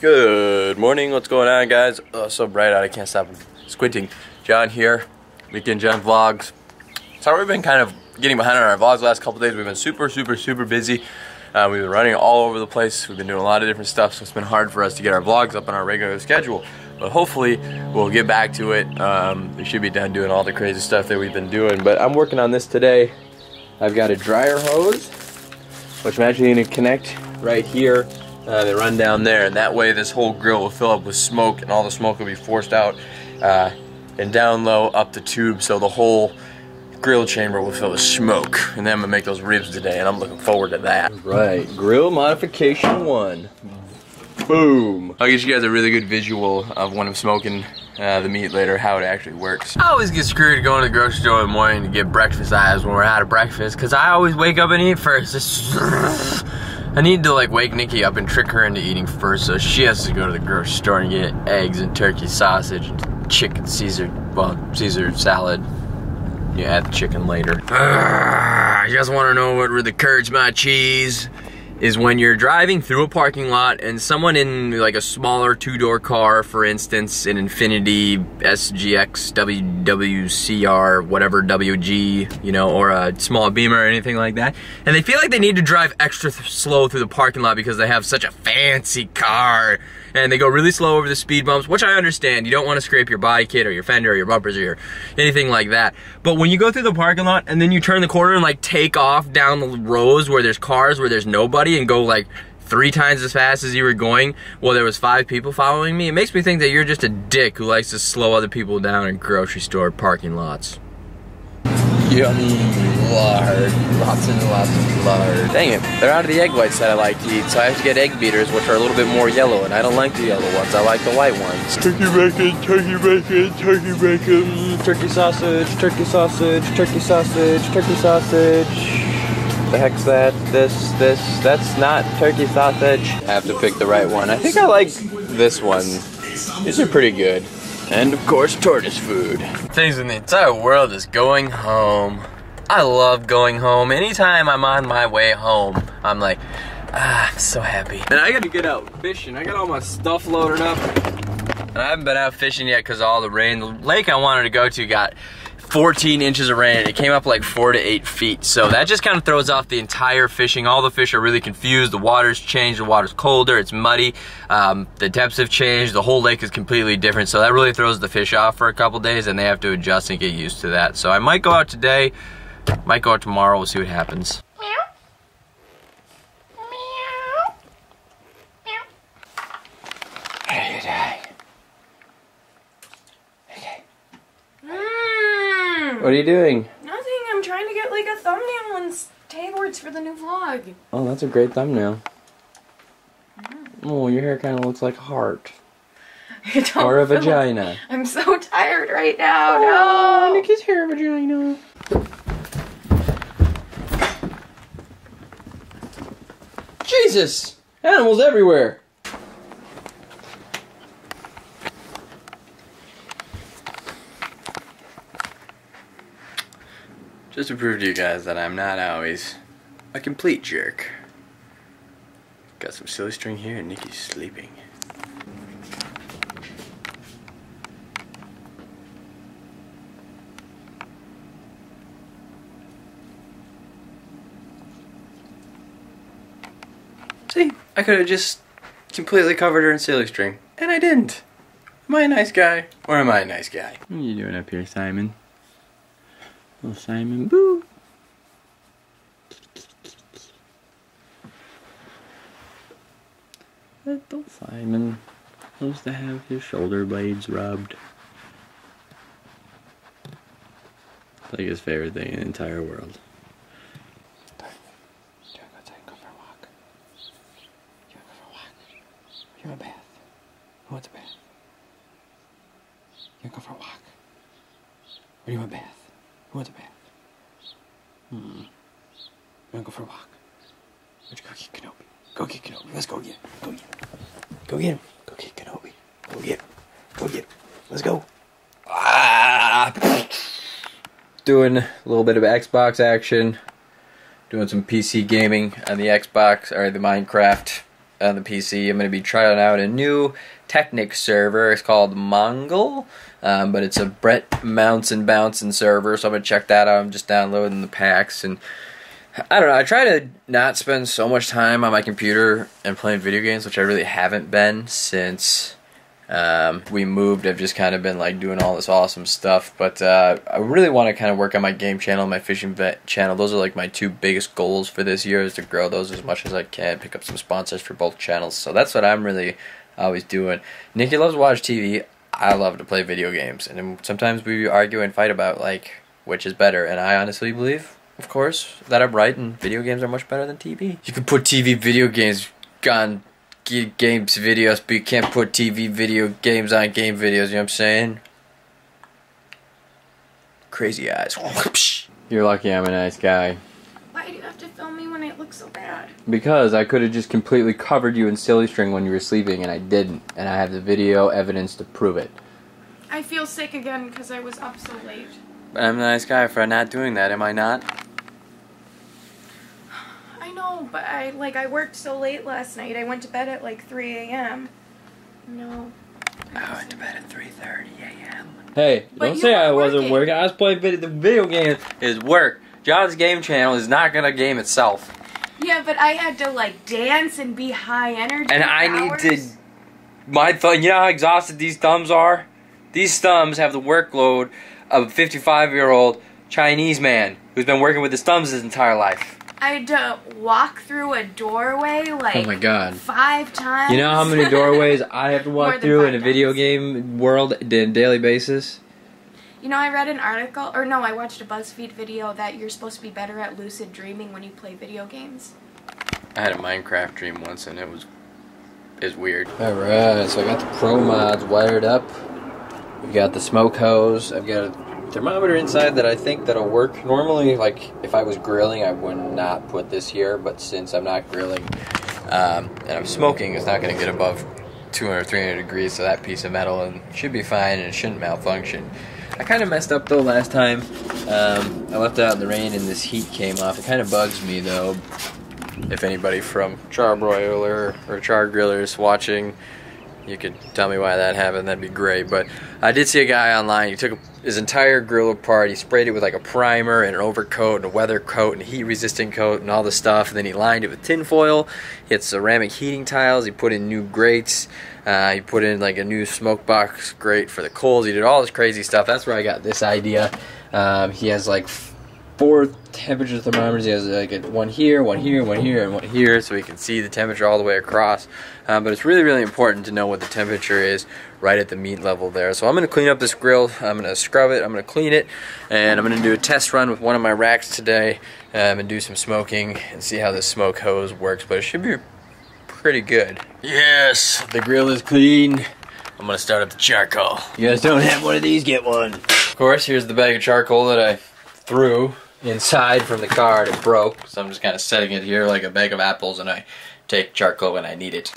Good morning, what's going on guys? Oh, so bright out, I can't stop squinting. John here, Nikki and John Vlogs. So we've been kind of getting behind on our vlogs the last couple days. We've been super, super, super busy. Uh, we've been running all over the place. We've been doing a lot of different stuff, so it's been hard for us to get our vlogs up on our regular schedule. But hopefully, we'll get back to it. Um, we should be done doing all the crazy stuff that we've been doing. But I'm working on this today. I've got a dryer hose, which I'm actually going to connect right here uh, they run down there and that way this whole grill will fill up with smoke and all the smoke will be forced out uh, and down low up the tube so the whole grill chamber will fill with smoke and then I'm gonna make those ribs today and I'm looking forward to that. Right, grill modification one. Boom. I'll get you guys a really good visual of when I'm smoking uh, the meat later, how it actually works. I always get screwed going to the grocery store in the morning to get breakfast eyes when we're out of breakfast because I always wake up and eat first. I need to like wake Nikki up and trick her into eating first, so she has to go to the grocery store and get eggs and turkey sausage and chicken Caesar, well, Caesar salad. You add the chicken later. Uh, you guys want to know what really curds my cheese? Is when you're driving through a parking lot and someone in like a smaller two-door car, for instance, an Infiniti SGX WWCR, whatever WG, you know, or a small Beamer or anything like that, and they feel like they need to drive extra slow through the parking lot because they have such a fancy car and they go really slow over the speed bumps, which I understand. You don't want to scrape your body kit or your fender or your bumpers or your, anything like that. But when you go through the parking lot and then you turn the corner and like take off down the rows where there's cars, where there's nobody and go like three times as fast as you were going while there was five people following me, it makes me think that you're just a dick who likes to slow other people down in grocery store parking lots. Yummy lard. Lots and lots of lard. Dang it. They're out of the egg whites that I like to eat, so I have to get egg beaters, which are a little bit more yellow, and I don't like the yellow ones. I like the white ones. Turkey bacon, turkey bacon, turkey bacon. Turkey sausage, turkey sausage, turkey sausage, turkey sausage. The heck's that? This, this, that's not turkey sausage. I have to pick the right one. I think I like this one. These are pretty good. And of course, tortoise food. Things in the entire world is going home. I love going home. Anytime I'm on my way home, I'm like, ah, I'm so happy. And I gotta get out fishing. I got all my stuff loaded up. And I haven't been out fishing yet because all the rain. The lake I wanted to go to got 14 inches of rain. It came up like four to eight feet. So that just kind of throws off the entire fishing. All the fish are really confused. The water's changed. The water's colder. It's muddy. Um, the depths have changed. The whole lake is completely different. So that really throws the fish off for a couple days and they have to adjust and get used to that. So I might go out today. Might go out tomorrow. We'll see what happens. What are you doing? Nothing. I'm trying to get like a thumbnail and tailboards for the new vlog. Oh, that's a great thumbnail. Mm. Oh, your hair kind of looks like a heart. or a vagina. I'm so tired right now. Oh, no. Nikki's hair vagina. Jesus! Animals everywhere! Just to prove to you guys that I'm not always a complete jerk. Got some silly string here and Nikki's sleeping. See, I could have just completely covered her in silly string, and I didn't. Am I a nice guy, or am I a nice guy? What are you doing up here, Simon? Little Simon Boo. Little Simon loves to have his shoulder blades rubbed. It's like his favorite thing in the entire world. You want a bath? Who wants a bath? You want to go for a walk? Or do you want a bath? Who wants a bath? Hmm. You wanna go for a walk? Where'd you go get Kenobi? Go get Kenobi. Let's go get him. Go get him. Go get him. Go get Kenobi. Go get him. Go get him. Let's go. Doing a little bit of Xbox action. Doing some PC gaming on the Xbox or the Minecraft. on the PC. I'm going to be trying out a new Technic server. It's called Mongol, um, but it's a Brett Mounts and Bouncing server, so I'm going to check that out. I'm just downloading the packs and I don't know. I try to not spend so much time on my computer and playing video games, which I really haven't been since um, we moved. I've just kind of been like doing all this awesome stuff, but uh, I really want to kind of work on my game channel, my fishing vet channel. Those are like my two biggest goals for this year is to grow those as much as I can, pick up some sponsors for both channels. So that's what I'm really always doing. Nikki loves watch TV. I love to play video games, and sometimes we argue and fight about like which is better. And I honestly believe, of course, that I'm right, and video games are much better than TV. You can put TV video games on games videos, but you can't put TV video games on game videos. You know what I'm saying? Crazy eyes. You're lucky I'm a nice guy. Why do you have to film me when it looks so bad? Because I could have just completely covered you in silly string when you were sleeping, and I didn't. And I have the video evidence to prove it. I feel sick again because I was up so late. But I'm a nice guy for not doing that, am I not? I know, but I like I worked so late last night. I went to bed at like 3 a.m. No. I went to bed at 3:30 a.m. Hey, But don't say I were wasn't working. working. I was playing video. The video game is work. John's game channel is not gonna game itself, Yeah, but I had to like dance and be high energy. and for I need to. My thumb. You know how exhausted these thumbs are. These thumbs have the workload of a 55 year old Chinese man who's been working with his thumbs his entire life. I had to walk through a doorway like Oh my god. five times. You know how many doorways I have to walk through in a five video times. game world on a daily basis? You know, I read an article, or no, I watched a BuzzFeed video that you're supposed to be better at lucid dreaming when you play video games. I had a Minecraft dream once and it was is weird. Alright, so I got the Pro Mods wired up. We got the smoke hose. I've got a thermometer inside that I think that'll work. Normally, like if I was grilling, I would not put this here, but since I'm not grilling um, and I'm smoking, it's not going to get above 200 300 degrees, so that piece of metal and should be fine and it shouldn't malfunction. I kind of messed up though last time. Um, I left it out in the rain and this heat came off. It kind of bugs me though if anybody from Charbroiler or Char Griller is watching, you could tell me why that happened. That'd be great. But I did see a guy online. He took his entire grill apart. He sprayed it with like a primer and an overcoat and a weather coat and a heat resistant coat and all the stuff. And then he lined it with tin foil. He had ceramic heating tiles. He put in new grates. Uh, he put in like a new smoke box grate for the coals. He did all this crazy stuff. That's where I got this idea. Um, he has like four temperature thermometers. He has like one here, one here, one here, and one here, so he can see the temperature all the way across. Um, but it's really, really important to know what the temperature is right at the meat level there. So I'm going to clean up this grill. I'm going to scrub it. I'm going to clean it, and I'm going to do a test run with one of my racks today um, and do some smoking and see how this smoke hose works. But it should be pretty good. Yes, the grill is clean. I'm gonna start up the charcoal. You guys don't have one of these, get one. Of course, here's the bag of charcoal that I threw inside from the car. It broke, so I'm just kind of setting it here like a bag of apples, and I take charcoal when I need it.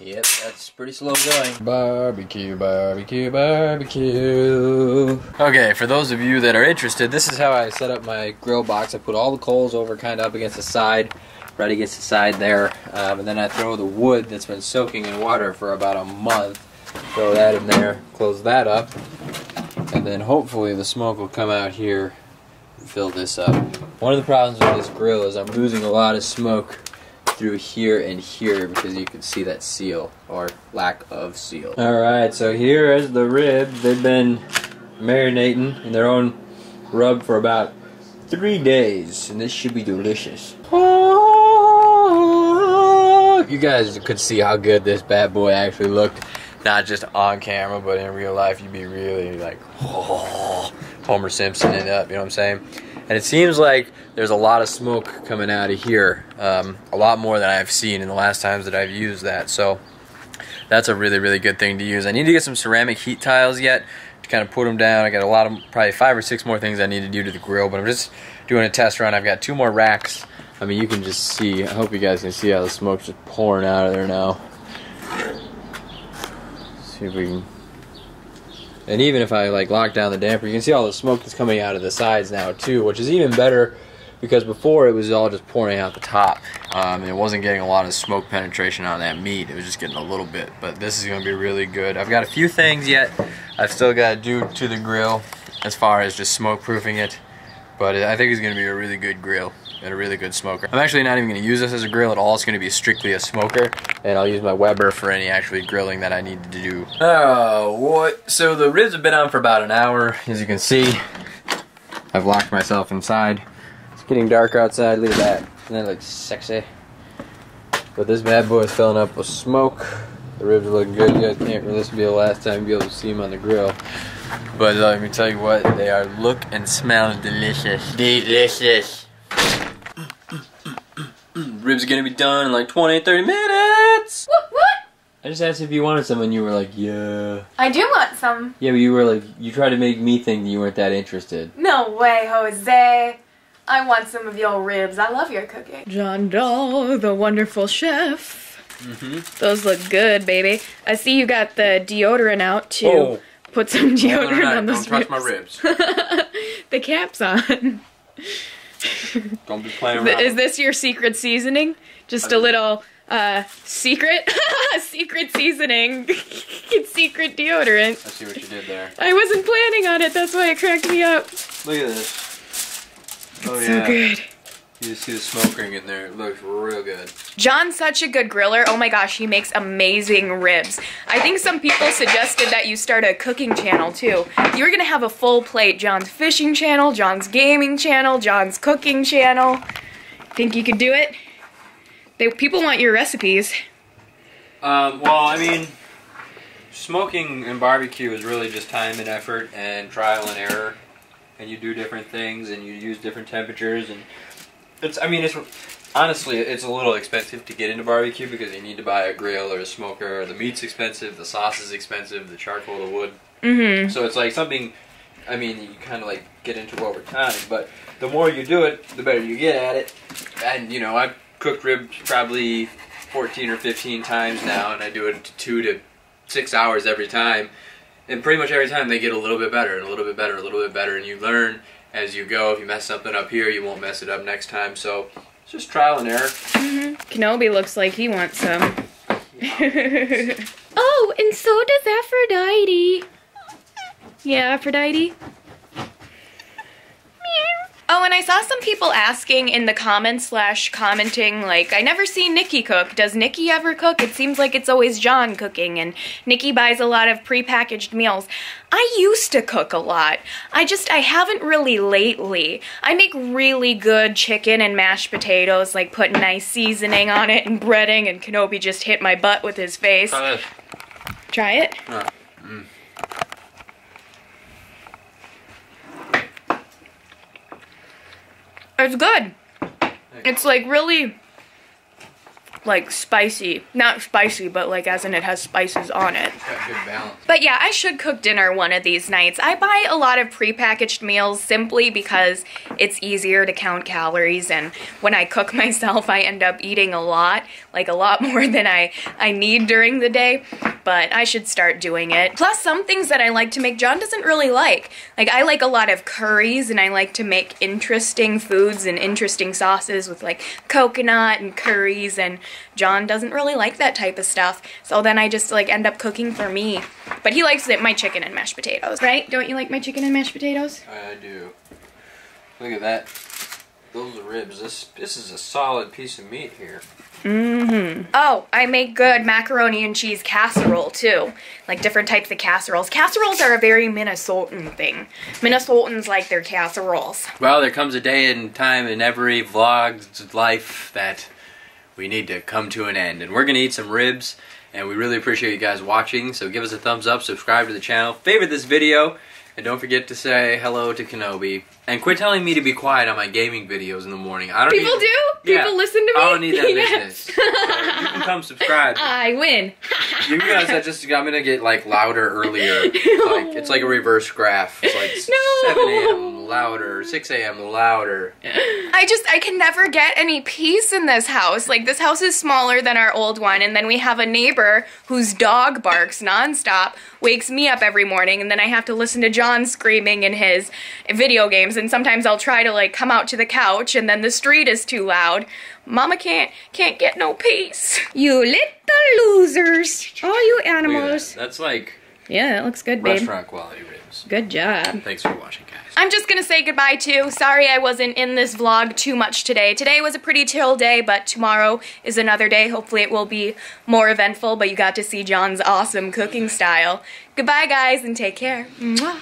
Yep, that's pretty slow going. Barbecue, barbecue, barbecue. Okay, for those of you that are interested, this is how I set up my grill box. I put all the coals over kind of up against the side, right against the side there, um, and then I throw the wood that's been soaking in water for about a month. Throw that in there, close that up, then hopefully the smoke will come out here and fill this up. One of the problems with this grill is I'm losing a lot of smoke through here and here because you can see that seal or lack of seal. Alright, so here is the rib. They've been marinating in their own rub for about three days, and this should be delicious. You guys could see how good this bad boy actually looked. Not just on camera, but in real life, you'd be really like, Homer Simpson it up, you know what I'm saying? And it seems like there's a lot of smoke coming out of here, um, a lot more than I've seen in the last times that I've used that. So that's a really, really good thing to use. I need to get some ceramic heat tiles yet to kind of put them down. I got a lot of, probably five or six more things I need to do to the grill, but I'm just doing a test run. I've got two more racks. I mean, you can just see, I hope you guys can see how the smoke's just pouring out of there now. See if we can and even if I like lock down the damper, you can see all the smoke that's coming out of the sides now too, which is even better because before it was all just pouring out the top. Um, it wasn't getting a lot of smoke penetration on that meat. It was just getting a little bit. But this is going to be really good. I've got a few things yet I've still got to do to the grill as far as just smoke proofing it. But I think it's going to be a really good grill and a really good smoker. I'm actually not even going to use this as a grill at all. It's going to be strictly a smoker, and I'll use my Weber for any actually grilling that I need to do. Oh, what? So the ribs have been on for about an hour, as you can see. I've locked myself inside. It's getting dark outside. Look at that. Isn't that like sexy? But this bad boy is filling up with smoke. The ribs are looking good. You guys can't. This will be the last time you'll be able to see them on the grill. But uh, let me tell you what, they are look and smell delicious. Delicious. Ribs are gonna be done in like 20, 30 minutes. What? What? I just asked if you wanted some, and you were like, yeah. I do want some. Yeah, but you were like, you tried to make me think that you weren't that interested. No way, Jose. I want some of your ribs. I love your cooking. John Doe, the wonderful chef. Mm-hmm. Those look good, baby. I see you got the deodorant out to Oh. put some deodorant on Don't those touch my ribs. the cap's on. Don't be playing around. Is this your secret seasoning? Just a little uh secret secret seasoning. it's secret deodorant. I see what you did there. I wasn't planning on it. That's why it cracked me up. Look at this. Oh So good. You see the smoke ring in there. It looks real good. John's such a good griller. Oh my gosh, he makes amazing ribs. I think some people suggested that you start a cooking channel too. You're gonna have a full plate John's fishing channel, John's gaming channel, John's cooking channel. Think you could do it? They, people want your recipes. Um, well, I mean, smoking and barbecue is really just time and effort and trial and error. And you do different things and you use different temperatures and it's. I mean, it's honestly it's a little expensive to get into barbecue because you need to buy a grill or a smoker. The meat's expensive, the sauce is expensive, the charcoal, the wood. Mm-hmm. So it's like something. I mean, you kind of like get into over time, but the more you do it, the better you get at it. And you know, I've cooked ribs probably 14 or 15 times now, and I do it two to six hours every time. And pretty much every time they get a little bit better and a little bit better, a little bit better, and you learn as you go. If you mess something up here, you won't mess it up next time. So it's just trial and error. Mm-hmm. Kenobi looks like he wants some. oh, and so does Aphrodite. Yeah, Aphrodite. I saw some people asking in the comments slash commenting, like, I never see Nikki cook. Does Nikki ever cook? It seems like it's always John cooking, and Nikki buys a lot of prepackaged meals. I used to cook a lot. I just, I haven't really lately. I make really good chicken and mashed potatoes, like put nice seasoning on it and breading, and Kenobi just hit my butt with his face. Try this. Try it. Ah, It's good. It's like really like spicy. Not spicy, but like as in it has spices on it. It's got good balance. But yeah, I should cook dinner one of these nights. I buy a lot of prepackaged meals simply because it's easier to count calories and when I cook myself I end up eating a lot, like a lot more than I I need during the day, but I should start doing it. Plus some things that I like to make John doesn't really like. Like I like a lot of curries and I like to make interesting foods and interesting sauces with like coconut and curries and John doesn't really like that type of stuff. So then I just like end up cooking for me. But he likes it, my chicken and mashed potatoes, right? Don't you like my chicken and mashed potatoes? I do. Look at that. Those are ribs. This this is a solid piece of meat here. Mm-hmm. Oh, I make good macaroni and cheese casserole too. Like different types of casseroles. Casseroles are a very Minnesotan thing. Minnesotans like their casseroles. Well, there comes a day and time in every vlog's life that we need to come to an end. And we're going to eat some ribs. And we really appreciate you guys watching. So give us a thumbs up, subscribe to the channel, favorite this video, and don't forget to say hello to Kenobi. And quit telling me to be quiet on my gaming videos in the morning. I don't know. People need, do? Yeah. People listen to me? I don't need that Yes. business. So you can come subscribe. I win. You guys are just I'm gonna get like louder earlier. Like it's like a reverse graph. It's like No. 7 a.m. louder, 6 a.m. louder. I just I can never get any peace in this house. Like this house is smaller than our old one, and then we have a neighbor whose dog barks nonstop, wakes me up every morning, and then I have to listen to John screaming in his video games. And sometimes I'll try to like come out to the couch, and then the street is too loud. Mama can't can't get no peace. You little losers, all you Look at that. animals. That's like Yeah, that looks good, babe. restaurant quality ribs. Good job. Thanks for watching, guys. I'm just gonna say goodbye too. Sorry I wasn't in this vlog too much today. Today was a pretty chill day, but tomorrow is another day. Hopefully it will be more eventful, but you got to see John's awesome cooking style. Goodbye guys and take care. Mwah.